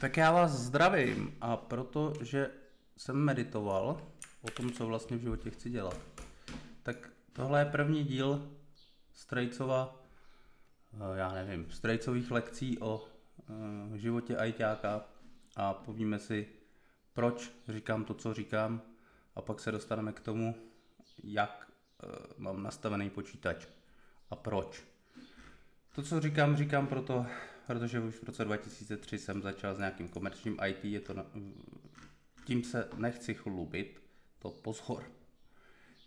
Tak já vás zdravím a protože jsem meditoval o tom, co vlastně v životě chci dělat, tak tohle je první díl Strejcova, eh, já nevím, Strejcových lekcí o uh, životě ajťáka a povíme si, proč říkám to, co říkám a pak se dostaneme k tomu, jak uh, mám nastavený počítač a proč. To, co říkám, říkám proto, protože už v roce 2003 jsem začal s nějakým komerčním IT, je to na, tím se nechci chlubit, to pozor.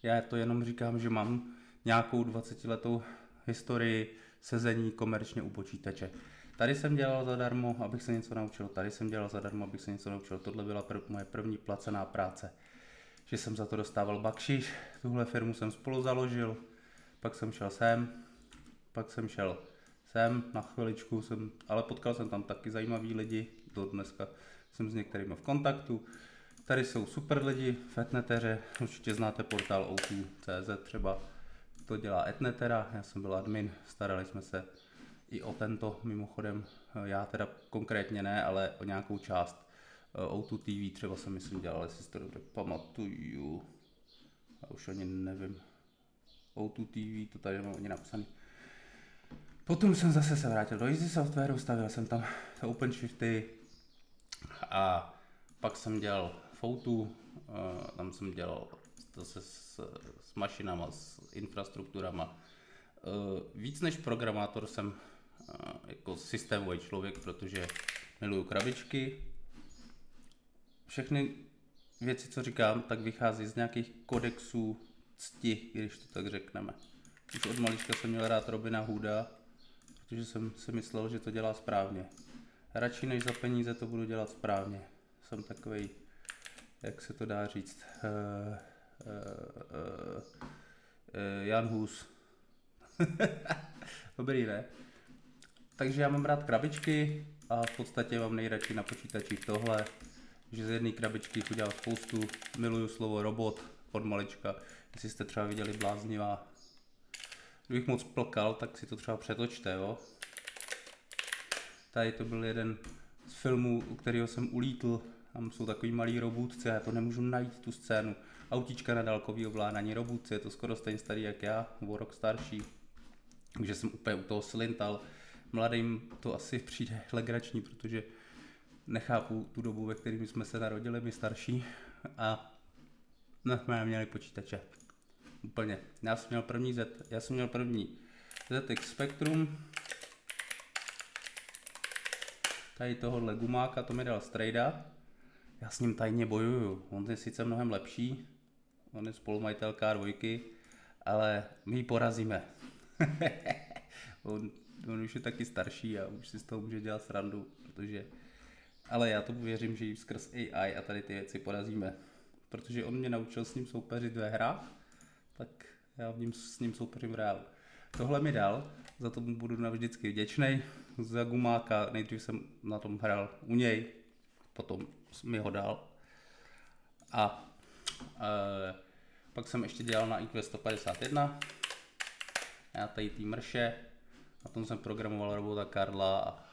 Já to jenom říkám, že mám nějakou 20 letou historii sezení komerčně u počítače. Tady jsem dělal zadarmo, abych se něco naučil, tady jsem dělal zadarmo, abych se něco naučil. Tohle byla prv, moje první placená práce. Že jsem za to dostával bakšiš, tuhle firmu jsem spolu založil, pak jsem šel sem, pak jsem šel sem na chviličku, jsem, ale potkal jsem tam taky zajímavý lidi, do dneska jsem s některými v kontaktu. Tady jsou super lidi v Etneteře, určitě znáte portál O2.cz třeba, to dělá Etnetera, já jsem byl admin, starali jsme se i o tento mimochodem, já teda konkrétně ne, ale o nějakou část O2 TV třeba jsem myslím dělal, jestli si to dobře pamatuju, já už ani nevím, O2 TV, to tady mám ani napsaný. Potom jsem zase se vrátil do Easy Softwareu, stavil jsem tam OpenShifty a pak jsem dělal Foutu, tam jsem dělal zase s, s mašinama, s infrastrukturama. Víc než programátor jsem jako systémový člověk, protože miluju krabičky. Všechny věci, co říkám, tak vychází z nějakých kodexů cti, když to tak řekneme. Už od malička jsem měl rád Robina Hooda, protože jsem si myslel, že to dělá správně. Radši než za peníze to budu dělat správně. Jsem takový, jak se to dá říct, uh, uh, uh, Jan Hus. Dobrý, ne? Takže já mám rád krabičky a v podstatě mám nejradši na počítači tohle, že z jedné krabičky udělám spoustu. Miluju slovo robot od malička. Jestli jste třeba viděli bláznivá Kdybych moc plkal, tak si to třeba přetočte, jo. Tady to byl jeden z filmů, u kterého jsem ulítl. Tam jsou takový malý robůtci, já to nemůžu najít tu scénu. Autička na dálkový ovládání robůtci, je to skoro stejně starý jak já, o rok starší. Takže jsem úplně u toho slintal. Mladým to asi přijde legrační, protože nechápu tu dobu, ve které jsme se narodili, my starší. A no, jsme měli počítače. Úplně. Já jsem měl první Z, já jsem měl první ZX Spectrum. Tady tohohle gumáka, to mi dal Strejda. Já s ním tajně bojuju. On je sice mnohem lepší, on je spolumajitel K2, ale my ji porazíme. on, on už je taky starší a už si z toho může dělat srandu, protože... Ale já to věřím, že ji skrz AI a tady ty věci porazíme. Protože on mě naučil s ním soupeřit ve hrách tak já v ním, s ním soupeřím v reálu. Tohle mi dal, za to budu navždycky vděčný. Za gumáka nejdřív jsem na tom hrál u něj, potom mi ho dal. A e, pak jsem ještě dělal na IQ 151. Já tady tý mrše, na tom jsem programoval robota Karla a,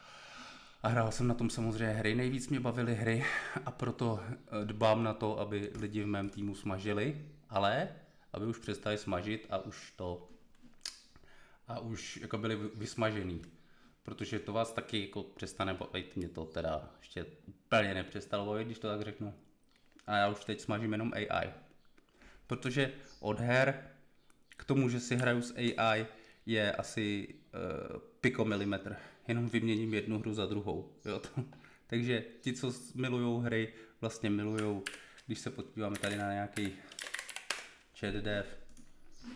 a hrál jsem na tom samozřejmě hry. Nejvíc mě bavily hry a proto e, dbám na to, aby lidi v mém týmu smažili, ale aby už přestali smažit a už to a už jako byli vysmažený. Protože to vás taky jako přestane bavit, mě to teda ještě úplně nepřestalo bavit, když to tak řeknu. A já už teď smažím jenom AI. Protože od her k tomu, že si hraju s AI, je asi uh, pikomilimetr. Jenom vyměním jednu hru za druhou. Jo? Takže ti, co milují hry, vlastně milují, když se podíváme tady na nějaký ChatDev,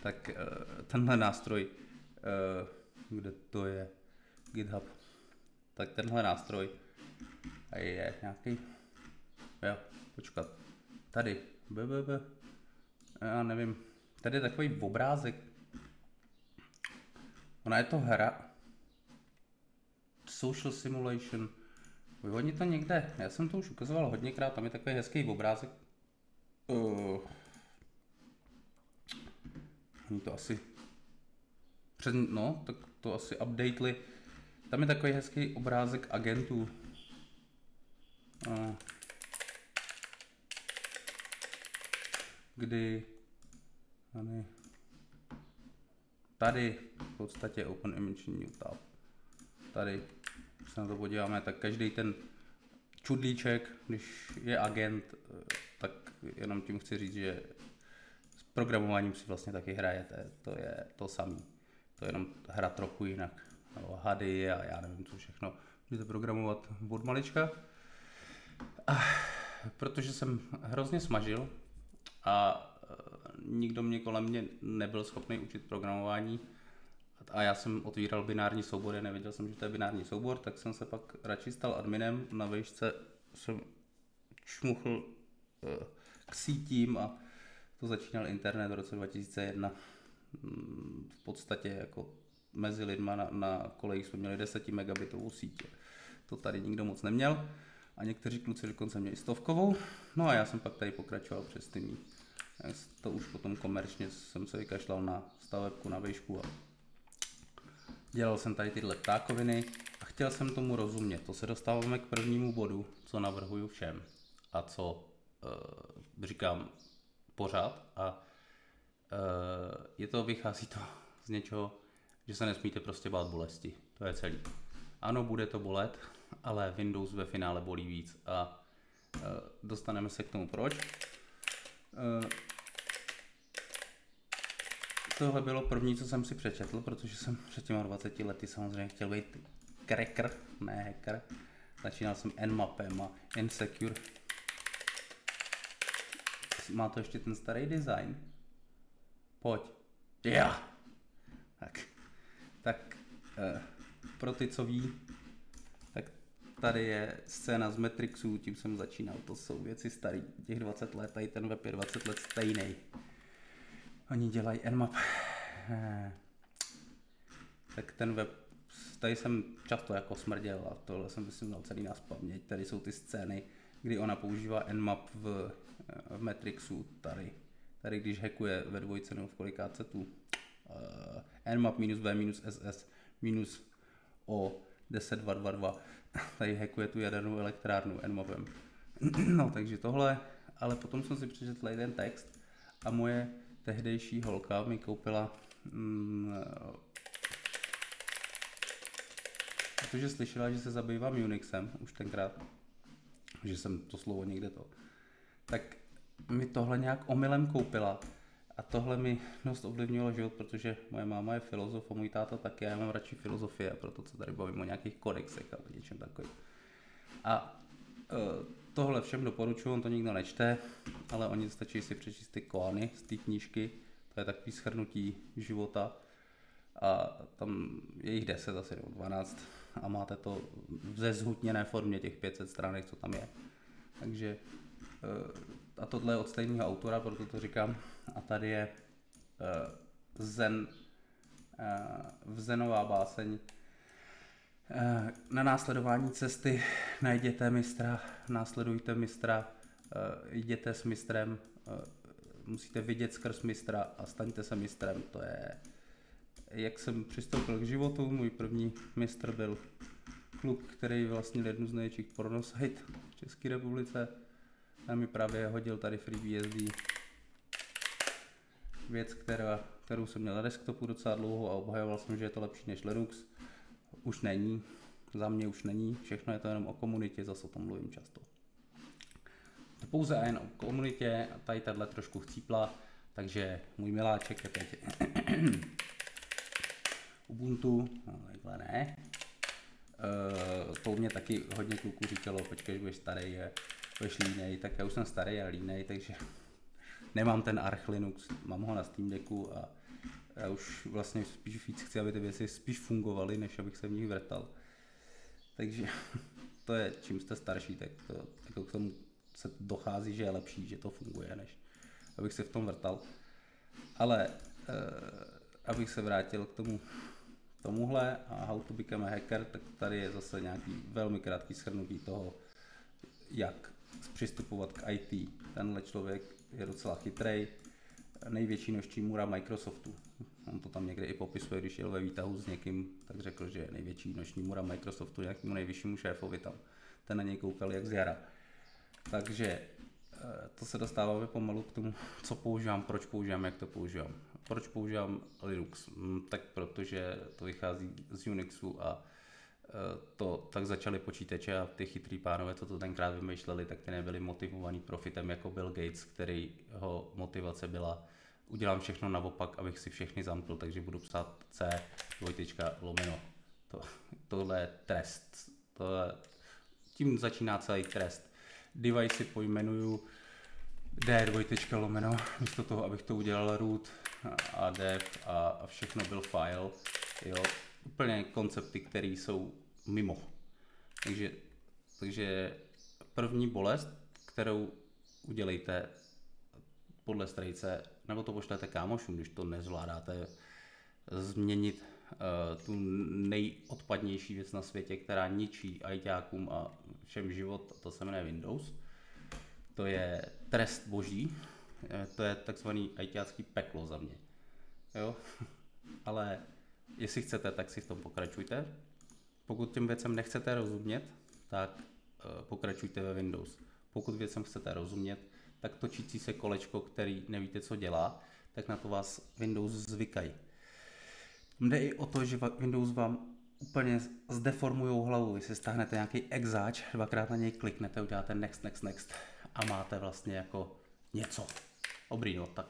tak uh, tenhle nástroj, uh, kde to je, GitHub, tak tenhle nástroj je nějaký, jo, počkat, tady, BBB, já nevím, tady je takový obrázek, ona je to hra, Social Simulation, Oni to někde, já jsem to už ukazoval hodněkrát, tam je takový hezký obrázek. Uh, Oni to asi před, no, tak to asi updateli. Tam je takový hezký obrázek agentů. uh, kdy tady, tady v podstatě Open Image New Tab. Tady, když se na to podíváme, tak každý ten čudlíček, když je agent, eh, tak jenom tím chci říct, že programováním si vlastně taky hrajete, to je to samé. To je jenom hra trochu jinak. No, hady a já nevím co všechno. Můžete programovat od malička. A protože jsem hrozně smažil a eh, nikdo mě kolem mě nebyl schopný učit programování, a já jsem otvíral binární soubory, nevěděl jsem, že to je binární soubor, tak jsem se pak radši stal adminem. Na výšce jsem čmuchl eh, k sítím a to začínal internet v roce 2001. Mm, v podstatě jako mezi lidma na, na kolejích jsme měli 10 megabitovou sítě. To tady nikdo moc neměl a někteří kluci dokonce měli stovkovou. No a já jsem pak tady pokračoval přes ty To už potom komerčně jsem se vykašlal na stavebku, na výšku a Dělal jsem tady tyhle ptákoviny a chtěl jsem tomu rozumět. To se dostáváme k prvnímu bodu, co navrhuju všem a co uh, říkám pořád a uh, je to, vychází to z něčeho, že se nesmíte prostě bát bolesti. To je celý. Ano, bude to bolet, ale Windows ve finále bolí víc a uh, dostaneme se k tomu proč. Uh, tohle bylo první, co jsem si přečetl, protože jsem před těma 20 lety samozřejmě chtěl být cracker, ne hacker. Začínal jsem Nmapem a Insecure. Má to ještě ten starý design? Pojď. Já. Yeah. Tak. Tak. Uh, pro ty, co ví, tak tady je scéna z Matrixu, tím jsem začínal. To jsou věci staré, těch 20 let, tady ten web je 20 let stejný. Oni dělají Nmap. Eh, tak ten web, tady jsem často jako smrděl a tohle jsem si znal celý na paměť. Tady jsou ty scény, kdy ona používá Nmap v, eh, v Matrixu, tady. Tady když hackuje ve dvojce nebo v kolikáce tu uh, Nmap minus V minus SS minus O 10222. Tady hackuje tu jadernou elektrárnu Nmapem. no takže tohle, ale potom jsem si přečetl jeden text a moje tehdejší holka mi koupila mm, protože slyšela, že se zabývám Unixem už tenkrát, že jsem to slovo někde to, tak mi tohle nějak omylem koupila a tohle mi dost ovlivnilo život, protože moje máma je filozof a můj táta taky, já mám radši filozofie, proto co tady bavím o nějakých kodexech a o něčem takovým. A uh, Tohle všem doporučuji, on to nikdo nečte, ale oni stačí si přečíst ty koany z té knížky, to je takový schrnutí života a tam je jich 10 asi nebo 12 a máte to v zhutněné formě těch 500 stránek, co tam je. Takže eh, a tohle je od stejného autora, proto to říkám. A tady je eh, Zen, eh, Zenová báseň Eh, na následování cesty najděte mistra, následujte mistra, eh, jděte s mistrem, eh, musíte vidět skrz mistra a staňte se mistrem. To je, jak jsem přistoupil k životu, můj první mistr byl kluk, který vlastnil jednu z největších pornosite v České republice. A mi právě hodil tady FreeBSD. Věc, která, kterou jsem měl na desktopu docela dlouho a obhajoval jsem, že je to lepší než Linux už není, za mě už není, všechno je to jenom o komunitě, zase o tom mluvím často. To pouze a jen o komunitě, a tady tahle trošku chcípla, takže můj miláček je teď Ubuntu, no takhle ne. Uh, to mě taky hodně kluků říkalo, počkej, budeš starý, je, budeš línej, tak já už jsem starý a línej, takže nemám ten Arch Linux, mám ho na Steam Decku a já už vlastně spíš víc chci, aby ty věci spíš fungovaly, než abych se v nich vrtal. Takže to je, čím jste starší, tak to, jako k tomu se dochází, že je lepší, že to funguje, než abych se v tom vrtal. Ale eh, abych se vrátil k tomu tomuhle a How to Become a Hacker, tak tady je zase nějaký velmi krátký shrnutí toho, jak přistupovat k IT. Tenhle člověk je docela chytrý, největší noční můra Microsoftu. On to tam někde i popisuje, když jel ve výtahu s někým, tak řekl, že je největší noční můra Microsoftu nějakému nejvyššímu šéfovi tam. jste na něj koukali jak z jara. Takže eh, to se dostáváme pomalu k tomu, co používám, proč používám, jak to používám. Proč používám Linux? Hm, tak protože to vychází z Unixu a eh, to tak začaly počítače a ty chytrý pánové, co to tenkrát vymýšleli, tak ty nebyli motivovaný profitem jako Bill Gates, který jeho motivace byla udělám všechno naopak, abych si všechny zamkl, takže budu psát C dvojtečka lomeno. To, tohle je trest. To je, tím začíná celý trest. Device si pojmenuju D dvojtečka lomeno, místo toho, abych to udělal root a dev a, a všechno byl file. Jo, úplně koncepty, které jsou mimo. Takže, takže první bolest, kterou udělejte podle strejce, nebo to pošlete kámošům, když to nezvládáte změnit uh, tu nejodpadnější věc na světě, která ničí ajťákům a všem život, to se jmenuje Windows. To je trest boží, to je takzvaný ajťácký peklo za mě. Jo? Ale jestli chcete, tak si v tom pokračujte. Pokud těm věcem nechcete rozumět, tak uh, pokračujte ve Windows. Pokud věcem chcete rozumět, tak točící se kolečko, který nevíte, co dělá, tak na to vás Windows zvykají. Jde i o to, že Windows vám úplně zdeformují hlavu. Vy si stáhnete nějaký exáč, dvakrát na něj kliknete, uděláte next, next, next a máte vlastně jako něco. Dobrý, no, tak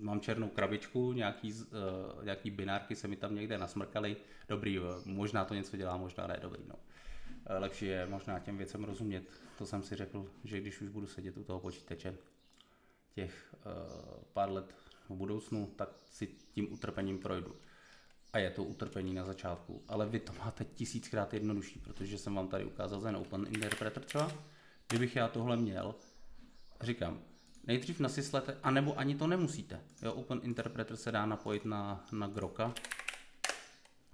mám černou krabičku, nějaký, uh, nějaký binárky se mi tam někde nasmrkaly. Dobrý, uh, možná to něco dělá, možná ne, dobrý, no. Uh, lepší je možná těm věcem rozumět. To jsem si řekl, že když už budu sedět u toho počítače, těch uh, pár let v budoucnu, tak si tím utrpením projdu. A je to utrpení na začátku, ale vy to máte tisíckrát jednodušší, protože jsem vám tady ukázal ten Open Interpreter třeba. Kdybych já tohle měl, říkám, nejdřív nasyslete, anebo ani to nemusíte. Jo, Open Interpreter se dá napojit na, na Groka,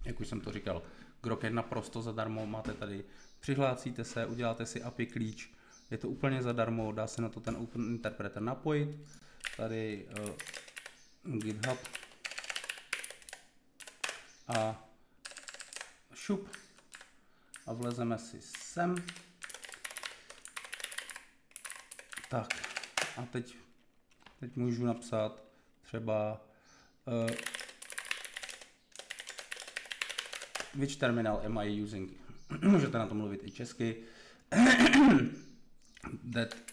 jak už jsem to říkal. Grok je naprosto zadarmo, máte tady, přihlásíte se, uděláte si API klíč, je to úplně zadarmo, dá se na to ten Open Interpreter napojit. Tady uh, GitHub a šup a vlezeme si sem. Tak a teď, teď můžu napsat třeba uh, which terminal am I using? Můžete na to mluvit i česky. that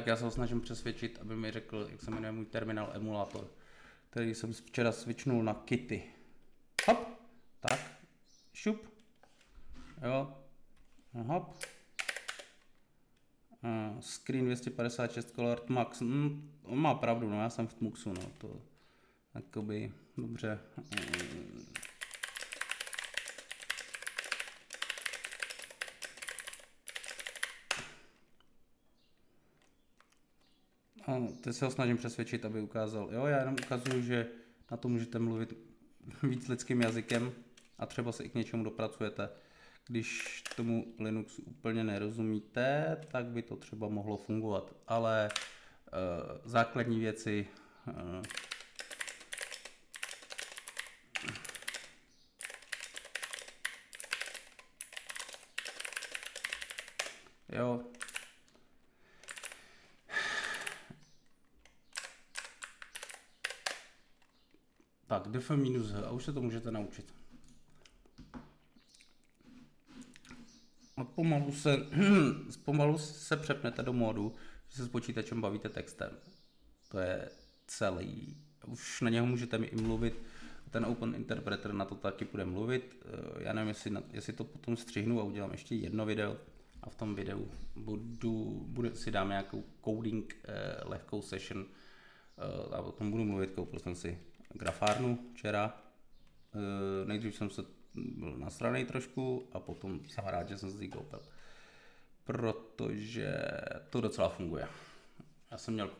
tak já se ho snažím přesvědčit, aby mi řekl, jak se jmenuje můj terminal emulátor, který jsem včera switchnul na Kitty. Hop, tak, šup, jo, hop, uh, screen 256 color Max, mm, on má pravdu, no já jsem v Tmuxu, no to, jakoby, dobře, mm, A teď se ho snažím přesvědčit, aby ukázal, jo, já jenom ukazuju, že na to můžete mluvit víc lidským jazykem a třeba se i k něčemu dopracujete. Když tomu Linuxu úplně nerozumíte, tak by to třeba mohlo fungovat, ale uh, základní věci uh, Jo, Def minus h, a už se to můžete naučit. A pomalu se, pomalu se přepnete do módu, že se s počítačem bavíte textem. To je celý. Už na něho můžete mi i mluvit. Ten Open Interpreter na to taky bude mluvit. Eh, já nevím, jestli, na, jestli to potom střihnu a udělám ještě jedno video. A v tom videu budu, budu, si dám nějakou coding eh, lehkou session eh, a o tom budu mluvit. Koupil jsem si grafárnu včera. E, nejdřív jsem se byl nasranej trošku a potom jsem rád, že jsem si ji koupil. protože to docela funguje. Já jsem měl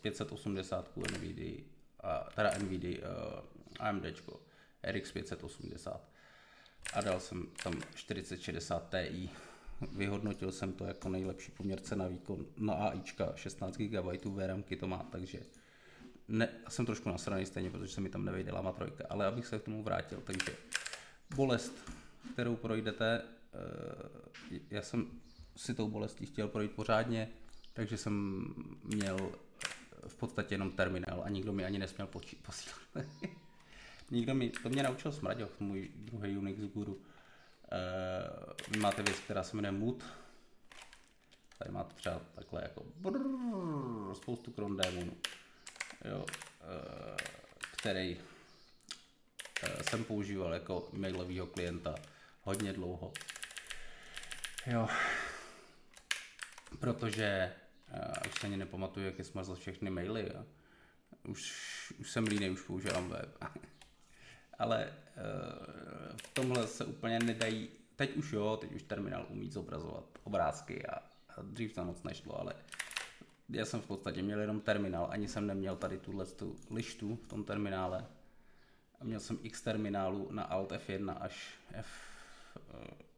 580 NVIDIA, a, teda NVIDIA, uh, AMD, RX 580 a dal jsem tam 4060 Ti. Vyhodnotil jsem to jako nejlepší poměr cena výkon na AIčka, 16 GB VRAMky to má, takže ne, jsem trošku nasraný stejně, protože se mi tam nevejde Lama 3, ale abych se k tomu vrátil, takže bolest, kterou projdete, eh, já jsem si tou bolestí chtěl projít pořádně, takže jsem měl v podstatě jenom terminál a nikdo mi ani nesměl posílat. nikdo mi, to mě naučil Smraďoch, můj druhý Unix guru. Uh, vy máte věc, která se jmenuje mood. Tady máte třeba takhle jako brrr, spoustu kron démonů, jo, uh, který uh, jsem používal jako mailového klienta hodně dlouho. Jo, protože uh, už se ani nepamatuju, jak je smazl všechny maily. Jo. Už, už jsem línej, už používám web. Ale uh, v tomhle se úplně nedají, teď už jo, teď už terminál umí zobrazovat obrázky a, a dřív to moc nešlo, ale já jsem v podstatě měl jenom terminál, ani jsem neměl tady tuhle tu lištu v tom terminále. A měl jsem x terminálů na Alt F1 až F,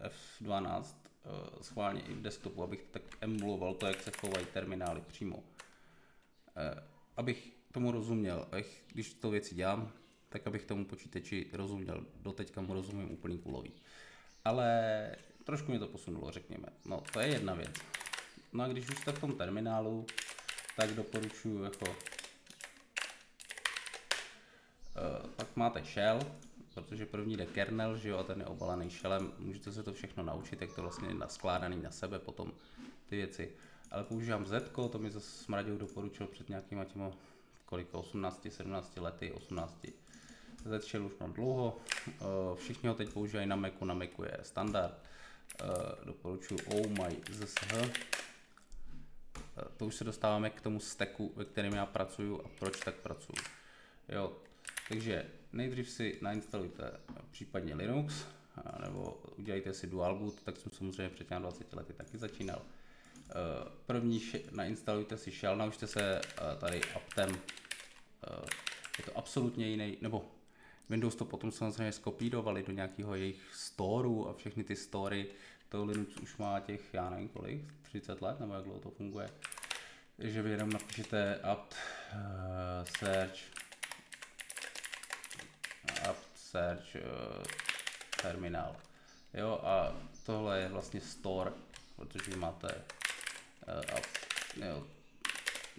eh, F12 uh, schválně i v desktopu, abych tak emuloval to, jak se chovají terminály přímo. Uh, abych tomu rozuměl, abych, když to věci dělám, tak abych tomu počítači rozuměl. Doteďka mu rozumím úplný kulový. Ale trošku mě to posunulo, řekněme. No, to je jedna věc. No a když už jste v tom terminálu, tak doporučuji jako uh, pak máte shell, protože první jde kernel, že jo, a ten je obalený shellem, můžete se to všechno naučit, jak to vlastně je naskládaný na sebe potom ty věci. Ale používám Z, to mi zase Smraděv doporučil před nějakýma těma kolik 18, 17 lety, 18. Z shell už mám dlouho, uh, všichni ho teď používají na Macu, na Macu je standard. Uh, doporučuji Oh My ZSH. Uh, to už se dostáváme k tomu steku, ve kterém já pracuju a proč tak pracuju. Jo, takže nejdřív si nainstalujte případně Linux, nebo udělejte si dual boot, tak jsem samozřejmě před těmi 20 lety taky začínal. První nainstalujte si shell, naučte se tady aptem, je to absolutně jiný, nebo Windows to potom samozřejmě skopírovali do nějakého jejich storeu a všechny ty story, to Linux už má těch, já nevím kolik, 30 let, nebo jak dlouho to funguje, že vy jenom napíšete apt uh, search apt search uh, terminál. Jo, a tohle je vlastně store, protože máte uh, apt, jo,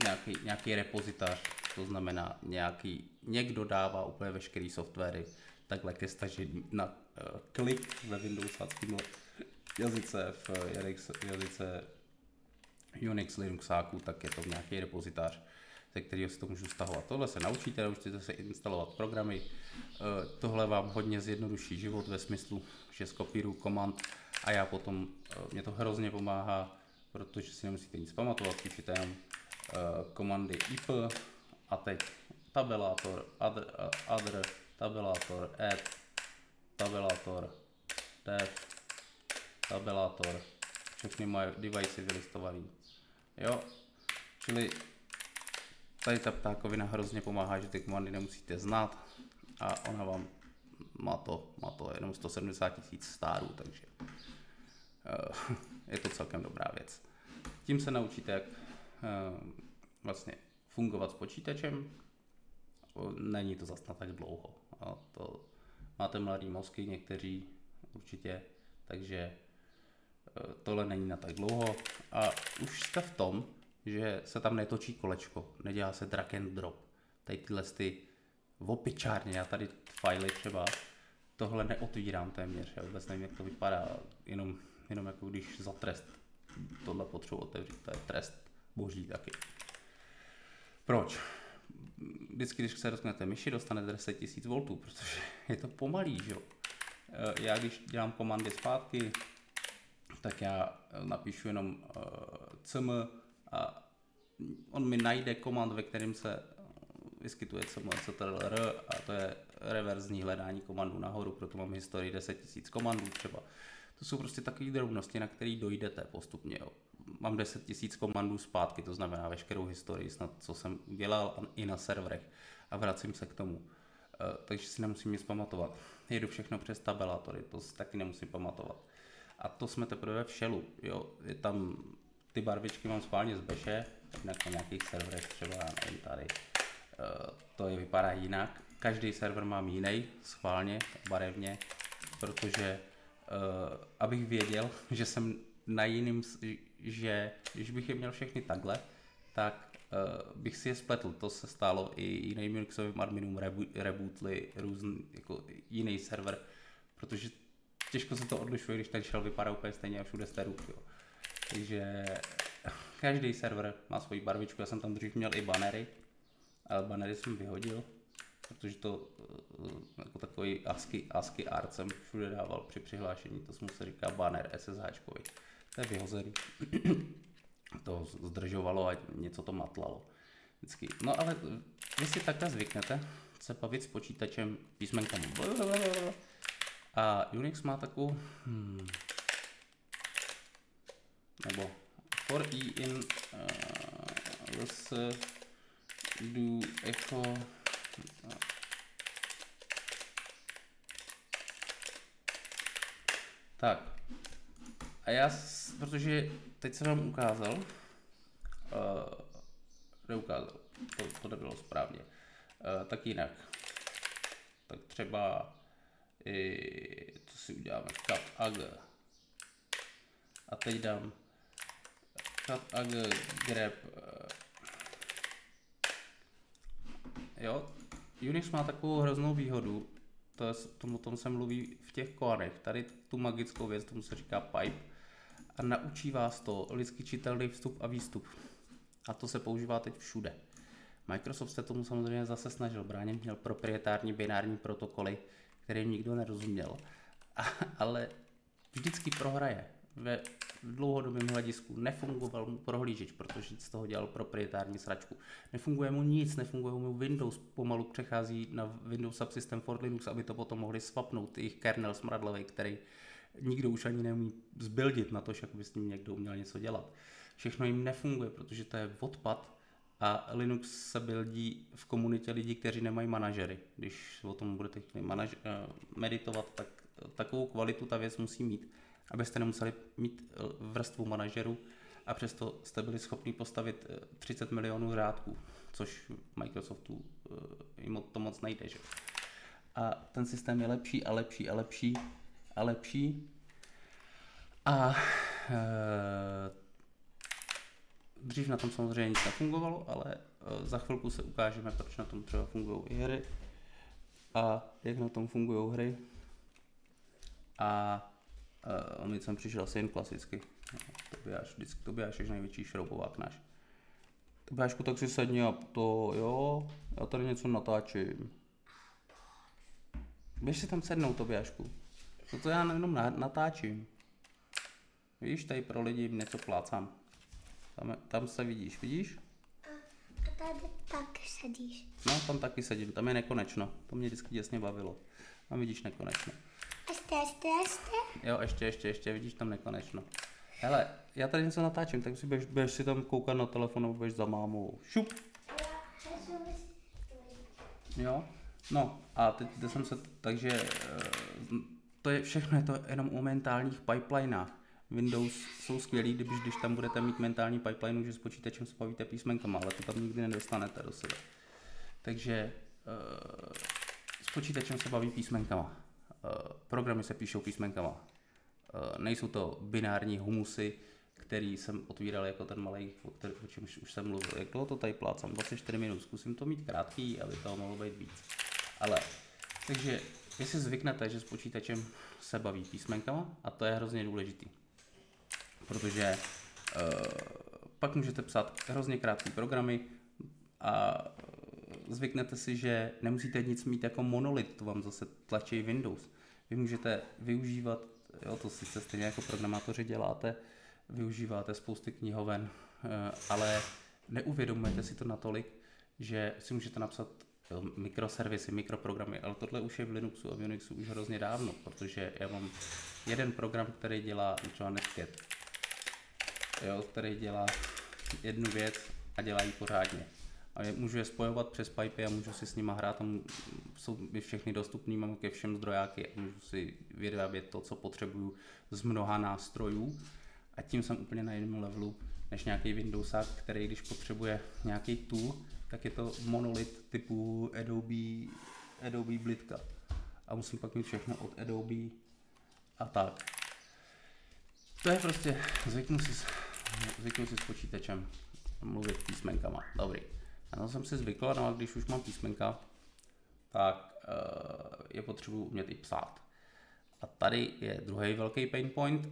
nějaký, nějaký repozitář, to znamená nějaký, někdo dává úplně veškerý softwary takhle ke stažení na uh, klik ve Windows jazyce, v jazyce Unix Linuxáku, tak je to nějaký repozitář, ze kterého si to můžu stahovat. Tohle se naučíte, naučíte se instalovat programy. Eh, tohle vám hodně zjednoduší život ve smyslu, že skopíruju komand a já potom, eh, mě to hrozně pomáhá, protože si nemusíte nic pamatovat, píšete jenom eh, komandy IP a teď tabelátor, other, other tabelátor, add, tabelátor, dev, tabelátor, všechny moje device vylistované. Jo, čili Tady ta ptákovina hrozně pomáhá, že ty komandy nemusíte znát a ona vám má to, má to jenom 170 tisíc stárů, takže uh, je to celkem dobrá věc. Tím se naučíte, jak uh, vlastně fungovat s počítačem. Není to zase tak dlouho. A to, máte mladý mozky někteří určitě, takže tohle není na tak dlouho. A už jste v tom, že se tam netočí kolečko, nedělá se drag and drop. Tady tyhle ty opičárně, já tady fajly třeba, tohle neotvírám téměř, já vůbec nevím, jak to vypadá, jenom, jenom jako když za trest tohle potřebuji otevřít, to je trest boží taky. Proč? Vždycky, když se dotknete myši, dostanete 10 000 V, protože je to pomalý, že jo. E, já když dělám komandy zpátky, tak já napíšu jenom uh, cm a on mi najde komand, ve kterém se vyskytuje CTRL a to je reverzní hledání komandů nahoru, proto mám historii 10 000 komandů třeba. To jsou prostě takové drobnosti, na které dojdete postupně. Jo. Mám 10 000 komandů zpátky, to znamená veškerou historii, snad co jsem udělal i na serverech a vracím se k tomu. Takže si nemusím nic pamatovat. Jedu všechno přes tabelátory, to si taky nemusím pamatovat. A to jsme teprve v šelu. Jo. Je tam ty barvičky mám spálně z beše, jinak na nějakých serverech třeba, já nevím, tady uh, to je vypadá jinak. Každý server mám jiný, schválně, barevně, protože uh, abych věděl, že jsem na jiným, že když bych je měl všechny takhle, tak uh, bych si je spletl. To se stalo i jiným Unixovým adminům, rebootli různý, jako jiný server, protože těžko se to odlišuje, když ten shell vypadá úplně stejně a všude jste jo. Takže každý server má svoji barvičku, já jsem tam dřív měl i banery, ale banery jsem vyhodil, protože to eh, jako takový ASCII, ASCII art jsem všude dával při přihlášení, to mu se říká banner SSH. To je vyhozený. to zdržovalo a něco to matlalo. Vždycky. No ale vy si takhle zvyknete se bavit s počítačem písmenkami. A Unix má takovou, hmm, nebo for i in uh, ls do echo tak. A já, protože teď jsem vám ukázal, uh, neukázal, to, to nebylo správně, uh, tak jinak. Tak třeba, co si uděláme, cut ag. A teď dám cut ag grab. Uh, jo, Unix má takovou hroznou výhodu, to je, tomu tom se mluví v těch koanech. Tady tu magickou věc, tomu se říká pipe. A naučí vás to lidsky čitelný vstup a výstup. A to se používá teď všude. Microsoft se tomu samozřejmě zase snažil bránit, měl proprietární binární protokoly, kterým nikdo nerozuměl. A, ale vždycky prohraje. Ve dlouhodobém hledisku nefungoval mu prohlížeč, protože z toho dělal proprietární sračku. Nefunguje mu nic, nefunguje mu Windows, pomalu přechází na Windows Subsystem for Linux, aby to potom mohli swapnout, jejich kernel smradlavý, který nikdo už ani neumí zbildit na to, že by s ním někdo uměl něco dělat. Všechno jim nefunguje, protože to je odpad a Linux se buildí v komunitě lidí, kteří nemají manažery. Když o tom budete manaž- eh, meditovat, tak takovou kvalitu ta věc musí mít abyste nemuseli mít eh, vrstvu manažerů a přesto jste byli schopni postavit 30 eh, milionů řádků, což Microsoftu jim to moc nejde. Že? A ten systém je lepší a lepší a lepší a lepší. A e, dřív na tom samozřejmě nic nefungovalo, ale e, za chvilku se ukážeme, proč na tom třeba fungují i hry a jak na tom fungují hry. A Uh, on jsem přišel asi jen klasicky. No, Tobiáš, vždycky Tobiáš je největší šroubovák náš. Tobiášku, tak si sedni a to, jo, já tady něco natáčím. Běž si tam sednout, Tobiášku. To, to já jenom natáčím. Vidíš, tady pro lidi něco plácám. Tam, tam se vidíš, vidíš? A tady tak sedíš. No, tam taky sedím, tam je nekonečno. To mě vždycky děsně bavilo. Tam vidíš nekonečno. Ještě, ještě, ještě. Jo, ještě, ještě, ještě, vidíš tam nekonečno. Hele, já tady něco natáčím, tak si běž, běž si tam koukat na telefonu, běž za mámou. Šup. Jo, no a teď teď jsem se, takže eh, to je všechno, je to jenom o mentálních pipelinách. Windows jsou skvělý, když, když tam budete mít mentální pipeline, že s počítačem spavíte písmenkama, ale to tam nikdy nedostanete do sebe. Takže uh, s počítačem se baví písmenkama. Eh, programy se píšou písmenkama. Eh, nejsou to binární humusy, který jsem otvíral jako ten malý, o, který, o čem už jsem mluvil. Jak dlouho to tady plácám? 24 minut. Zkusím to mít krátký, aby to mohlo být víc. Ale, takže jestli zvyknete, že s počítačem se baví písmenkama, a to je hrozně důležitý. Protože uh, pak můžete psát hrozně krátké programy a zvyknete si, že nemusíte nic mít jako monolit, to vám zase tlačí Windows. Vy můžete využívat, jo, to sice stejně jako programátoři děláte, využíváte spousty knihoven, eh, ale neuvědomujete si to natolik, že si můžete napsat mikroservisy, mikroprogramy, ale tohle už je v Linuxu a v Unixu už hrozně dávno, protože já mám jeden program, který dělá třeba jo, který dělá jednu věc a dělá ji pořádně. A je, můžu je spojovat přes pipy a můžu si s nima hrát a jsou mi všechny dostupný, mám ke všem zdrojáky a můžu si vyrábět to, co potřebuju z mnoha nástrojů a tím jsem úplně na jiném levelu než nějaký Windowsák, který když potřebuje nějaký tool, tak je to monolit typu Adobe, Adobe Blitka. A musím pak mít všechno od Adobe a tak. To je prostě, zvyknu si, zvyknu si s počítačem mluvit písmenkama. Dobrý. Já to jsem si zvykl, no a když už mám písmenka, tak uh, je potřebuji umět i psát. A tady je druhý velký pain point. Uh,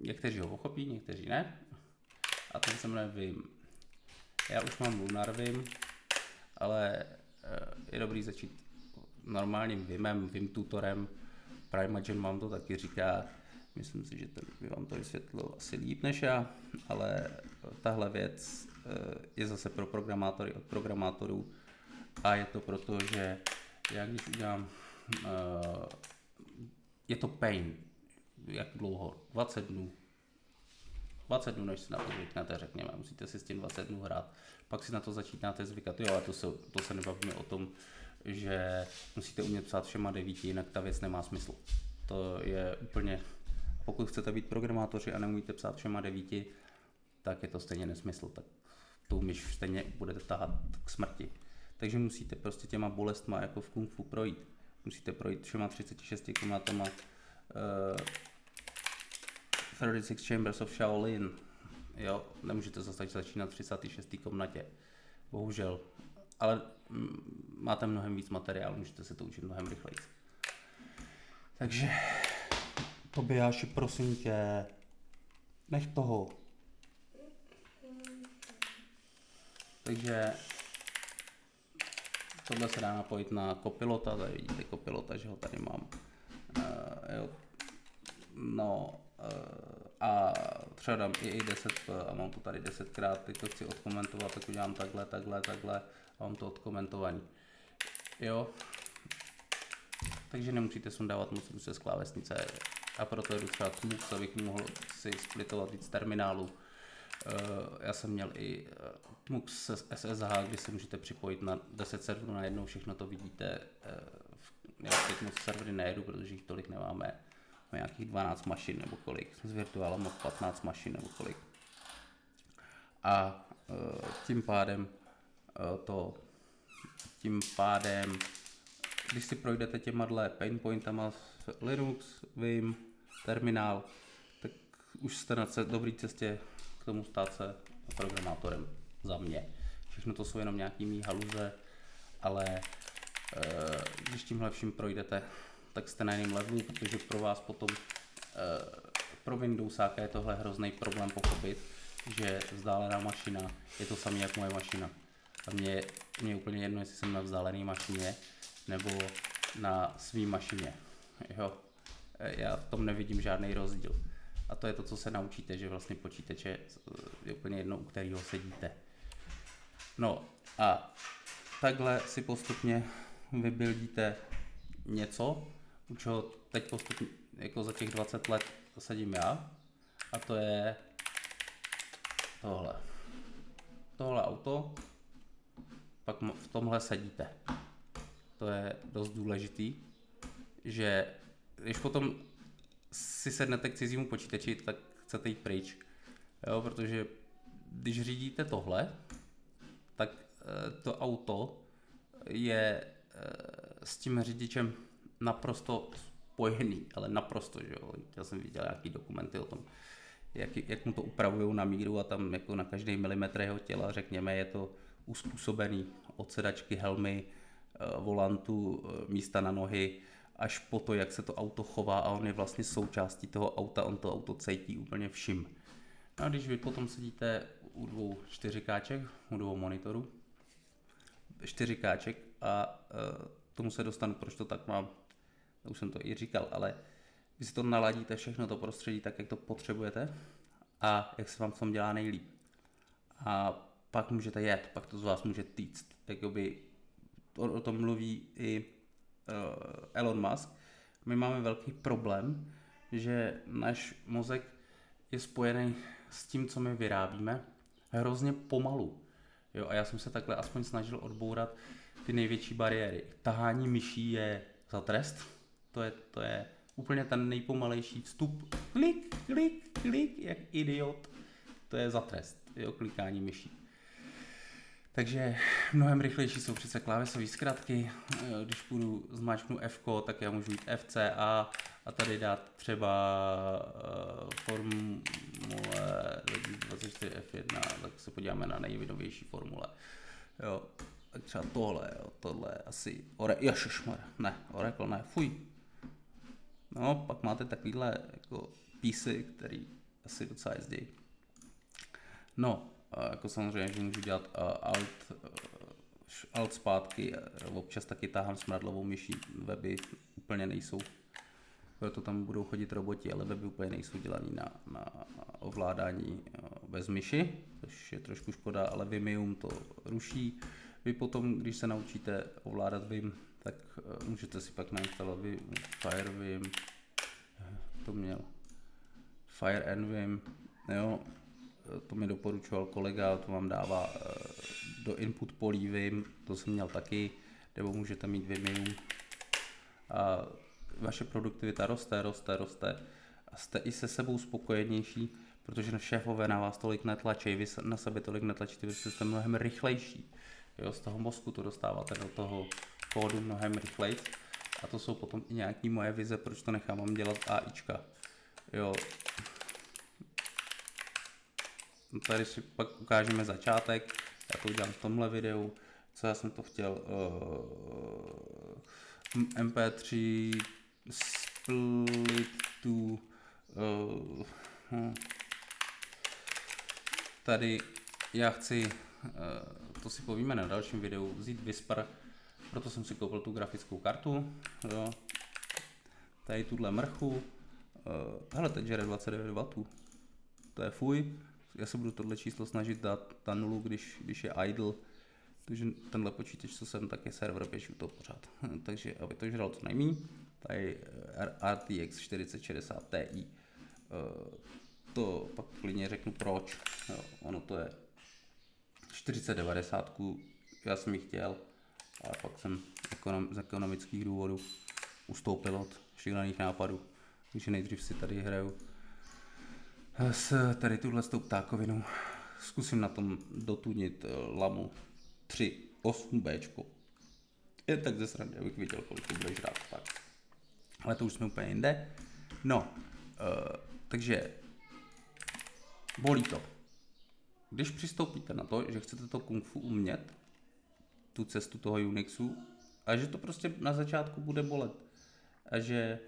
někteří ho pochopí, někteří ne. A ten se jmenuje Vim. Já už mám Lunar Vim, ale uh, je dobrý začít normálním Vimem, Vim tutorem. Primagen vám to taky říká. Myslím si, že ten by vám to vysvětlil asi líp než já, ale tahle věc eh, je zase pro programátory od programátorů a je to proto, že já když udělám, eh, je to pain, jak dlouho, 20 dnů, 20 dnů, než si na to zvyknete, řekněme, musíte si s tím 20 dnů hrát, pak si na to začínáte zvykat, jo, ale to se, to se nebavíme o tom, že musíte umět psát všema devíti, jinak ta věc nemá smysl. To je úplně pokud chcete být programátoři a neumíte psát všema devíti, tak je to stejně nesmysl, tak tu myš stejně budete tahat k smrti. Takže musíte prostě těma bolestma jako v kung fu projít. Musíte projít všema 36 komnatama uh, 36 Chambers of Shaolin. Jo, nemůžete zase začínat v 36. komnatě. Bohužel. Ale máte mnohem víc materiálu, můžete se to učit mnohem rychleji. Takže Tobiáši, prosím tě, nech toho. Takže tohle se dá napojit na kopilota, tady vidíte kopilota, že ho tady mám. Uh, jo. No uh, a třeba dám i 10 a mám to tady 10 krát, teď to chci odkomentovat, tak udělám takhle, takhle, takhle a mám to odkomentovaný. Jo, takže nemusíte sundávat moc ruce z klávesnice a proto jdu třeba Tmux, abych mohl si splitovat víc terminálů. Uh, já jsem měl i Tmux SSH, kdy si můžete připojit na 10 serverů na jednou, všechno to vidíte. Uh, já teď moc servery nejedu, protože jich tolik nemáme. Máme nějakých 12 mašin nebo kolik, s virtuálem mám 15 mašin nebo kolik. A tím pádem to, tím pádem, když si projdete těma dle painpointama Linux, Vim, terminál, tak už jste na dobré cestě k tomu stát se programátorem za mě. Všechno to jsou jenom nějaký mý haluze, ale e, když tímhle vším projdete, tak jste na jiném levelu, protože pro vás potom e, pro Windowsáka je tohle hrozný problém pochopit, že vzdálená mašina je to samé jak moje mašina. A mě, mě je úplně jedno, jestli jsem na vzdálené mašině nebo na svý mašině. Jo, já v tom nevidím žádný rozdíl. A to je to, co se naučíte, že vlastně počítače je úplně jedno, u kterého sedíte. No a takhle si postupně vybildíte něco, u čeho teď postupně, jako za těch 20 let sedím já, a to je tohle. Tohle auto, pak v tomhle sedíte. To je dost důležitý, že když potom si sednete k cizímu počítači, tak chcete jít pryč. Jo, protože když řídíte tohle, tak e, to auto je e, s tím řidičem naprosto spojený, ale naprosto, že jo. Já jsem viděl nějaký dokumenty o tom, jak, jak mu to upravují na míru a tam jako na každý milimetr jeho těla, řekněme, je to uspůsobený od sedačky, helmy, e, volantu, místa na nohy, až po to, jak se to auto chová a on je vlastně součástí toho auta, on to auto cítí úplně vším. No a když vy potom sedíte u dvou čtyřikáček, u dvou monitorů, čtyřikáček a uh, tomu se dostanu, proč to tak mám, už jsem to i říkal, ale vy si to naladíte všechno to prostředí tak, jak to potřebujete a jak se vám v tom dělá nejlíp. A pak můžete jet, pak to z vás může týct. Jakoby o, o tom mluví i Elon Musk. My máme velký problém, že náš mozek je spojený s tím, co my vyrábíme, hrozně pomalu. Jo, a já jsem se takhle aspoň snažil odbourat ty největší bariéry. Tahání myší je za trest, to je, to je úplně ten nejpomalejší vstup. Klik, klik, klik, jak idiot. To je za trest, jo, klikání myší. Takže mnohem rychlejší jsou přece klávesové zkratky. Když půjdu zmáčknu F, tak já můžu jít FCA a tady dát třeba uh, formule 24F1, tak se podíváme na nejnovější formule. Jo, tak třeba tohle, jo, tohle asi, ore, ježišmar, ne, Oracle ne, fuj. No, pak máte takovýhle jako písy, který asi docela jezdí. No, jako samozřejmě, že můžu dělat alt, alt zpátky, občas taky táhám smradlovou myší, weby úplně nejsou, proto tam budou chodit roboti, ale weby úplně nejsou dělaný na, na ovládání bez myši, což je trošku škoda, ale Vimium to ruší. Vy potom, když se naučíte ovládat Vim, tak můžete si pak nainstalovat Firevim, to měl, Fire Vim, jo, to mi doporučoval kolega, to vám dává eh, do input polí Vim, to jsem měl taky, nebo můžete mít Vimium. A vaše produktivita roste, roste, roste a jste i se sebou spokojenější, protože šéfové na vás tolik netlačí, vy na sebe tolik netlačíte, vy jste mnohem rychlejší. Jo, z toho mozku to dostáváte do toho kódu mnohem rychleji. A to jsou potom i nějaký moje vize, proč to nechávám dělat AIčka. Jo, tady si pak ukážeme začátek, já to udělám v tomhle videu, co já jsem to chtěl, uh, mp3 split to, uh, tady já chci, uh, to si povíme na dalším videu, vzít Whisper, proto jsem si koupil tu grafickou kartu, jo. tady tuhle mrchu, uh, hele teď žere 29 W, to je fuj, já se budu tohle číslo snažit dát na nulu, když, když je idle, takže tenhle počítač, co jsem, tak je server běží to pořád. takže aby to žral co nejméně, tady RTX 4060 Ti. To pak klidně řeknu proč, jo, ono to je 4090, já jsem ji chtěl, ale pak jsem z ekonomických důvodů ustoupil od šílených nápadů, takže nejdřív si tady hraju s tady tuhle s tou ptákovinou. Zkusím na tom dotunit eh, lamu 3 8B. Je tak ze srandy, abych viděl, kolik to bude žrát. Tak. Ale to už jsme úplně jinde. No, uh, takže bolí to. Když přistoupíte na to, že chcete to kung fu umět, tu cestu toho Unixu, a že to prostě na začátku bude bolet, a že